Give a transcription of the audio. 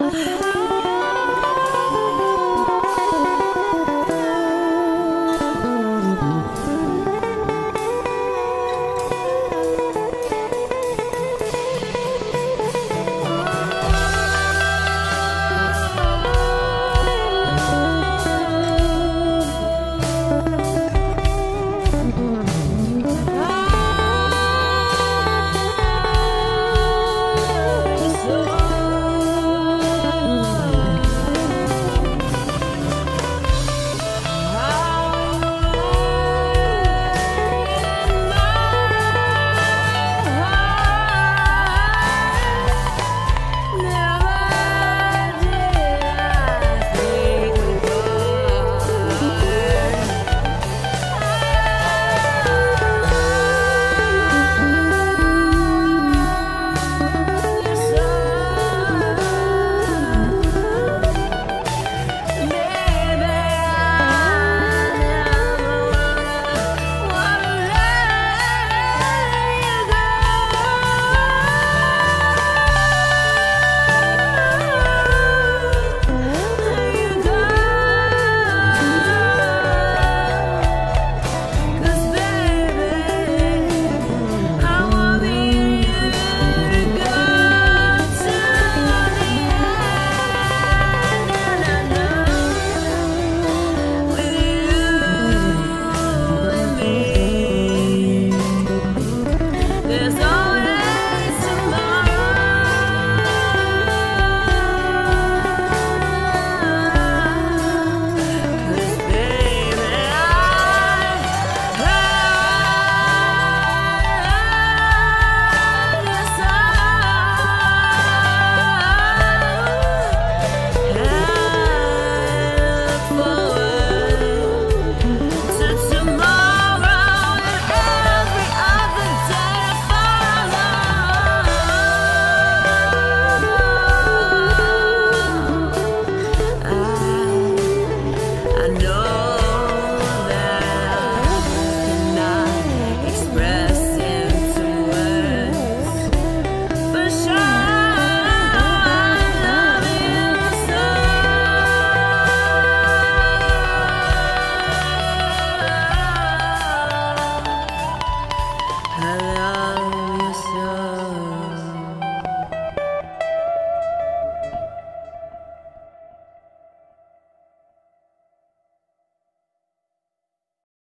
Uh-huh.